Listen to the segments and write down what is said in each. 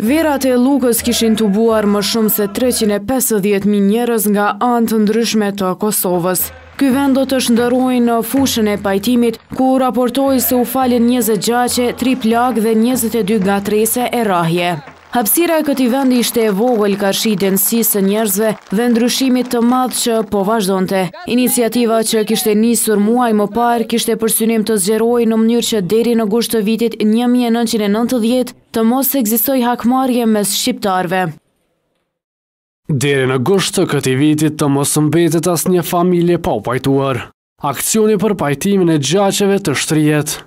Verrat e Llukës kishin tubuar më shumë se treqind e pesëdhjetë mijë njerëz nga anë të ndryshme të Kosovës. Ky vend do të shndërrohej në fushën e pajtimit, ku u raportua se u falën njëzet e gjashtë gjaqe, tri plagë dhe njëzet e dy ngatërresa e rrahje. Hapësira e këtij vendi ishte e vogël karshi dendësisë së njerëzve dhe ndryshimit të madh që po vazhdonte. Iniciativa që kishte nisur muaj më parë kishte për synim të zgjerohej në mënyrë që deri në gusht të vitit një mijë e nëntëqind e nëntëdhjetë, Të mos ekzistojë hakmarrje mes shqiptarëve. Deri në gusht të këtij viti të mos mbetet asnjë familje pa u pajtuar. Aksioni për pajtimin e gjaqeve të shtrihet.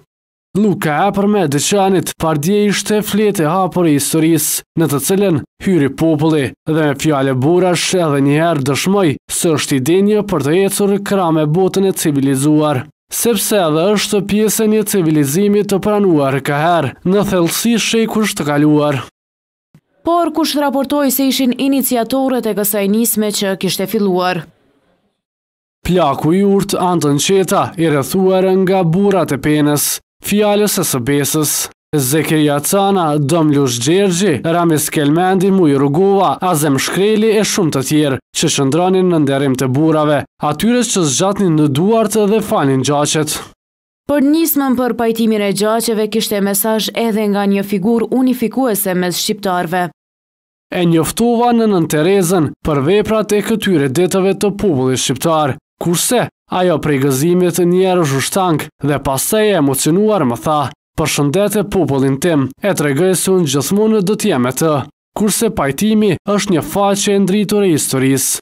Lluka e Epërme e Deçanit pardje ishte fletë e hapur e historisë, në të cilën hyri populli dhe me fjalë burrash edhe një herë dëshmoi se është i denjë për të ecur krah me botën e civilizuar. Sepse edhe është pjesë e një civilizimi të pranuar kaherë, në thellësi shekujsh të kaluar. Por, kush u raportua se ishin iniciatorët e kësaj nisme që kishte filluar. Plaku i urtë Anton Çetta, i rrethuar nga burrat e penës, fjalës e së besës. Zekeria Cana, Dom Lush Gjergji, Ramiz Kelmendi, Mujë Rugova, Azem Shkreli e shumë të tjerë, që qëndronin në nderim të burrave, atyre që zgjatnin duart dhe falnin gjaqet. Për nismën për pajtimin e gjaqeve kishte mesazh edhe nga një figurë unifikuese mes shqiptarëve. E njoftova Nënën Terezën për veprat e këtyre ditëve të popullit shqiptar. Kurse, ajo prej gëzimit njëherësh u shtang dhe pastaj e emocionuar më tha, Përshëndete popullin tim, e tregoju se unë gjithmonë do të jem me të. Kurse pajtimi është një faqe e ndritur e historisë.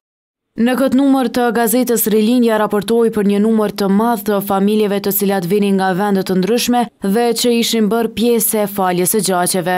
Në këtë numër të gazetës Rilindja raportohej për një numër të madh të familjeve të cilat vinin nga vende të ndryshme dhe që ishin bërë pjesë e faljes së gjaqeve.